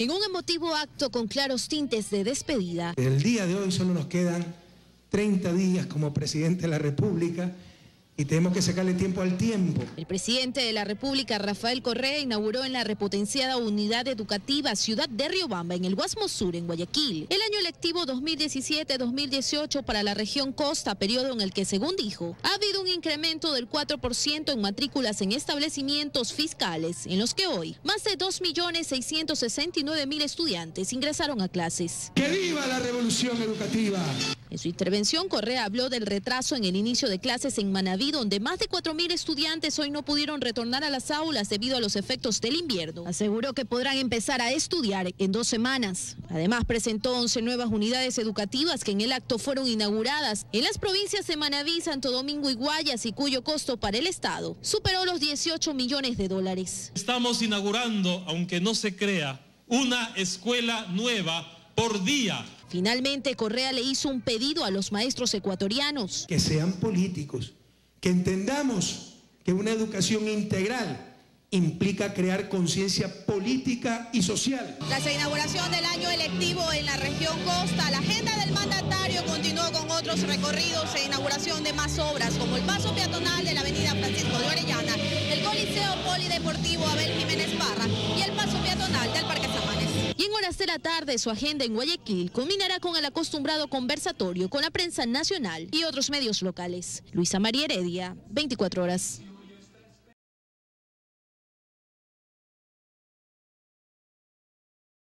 En un emotivo acto con claros tintes de despedida. El día de hoy solo nos quedan 30 días como presidente de la República y tenemos que sacarle tiempo al tiempo. El presidente de la República, Rafael Correa, inauguró en la repotenciada unidad educativa Ciudad de Riobamba, en el Guasmo Sur, en Guayaquil, el año electivo 2017-2018 para la región Costa, periodo en el que, según dijo, ha habido un incremento del 4% en matrículas en establecimientos fiscales, en los que hoy más de 2.669.000 estudiantes ingresaron a clases. ¡Que viva la revolución educativa! En su intervención, Correa habló del retraso en el inicio de clases en Manaví, donde más de 4.000 estudiantes hoy no pudieron retornar a las aulas debido a los efectos del invierno. Aseguró que podrán empezar a estudiar en dos semanas. Además, presentó 11 nuevas unidades educativas que en el acto fueron inauguradas en las provincias de Manaví, Santo Domingo y Guayas y cuyo costo para el Estado superó los 18 millones de dólares. Estamos inaugurando, aunque no se crea, una escuela nueva por día Finalmente, Correa le hizo un pedido a los maestros ecuatorianos. Que sean políticos, que entendamos que una educación integral implica crear conciencia política y social. Tras la inauguración del año electivo en la región Costa, la agenda del mandatario continuó con otros recorridos e inauguración de más obras, como el paso peatonal de la avenida Francisco de Orellana, el Coliseo Polideportivo Abel Jiménez Parra y el de la tarde, su agenda en Guayaquil culminará con el acostumbrado conversatorio con la prensa nacional y otros medios locales. Luisa María Heredia, 24 horas.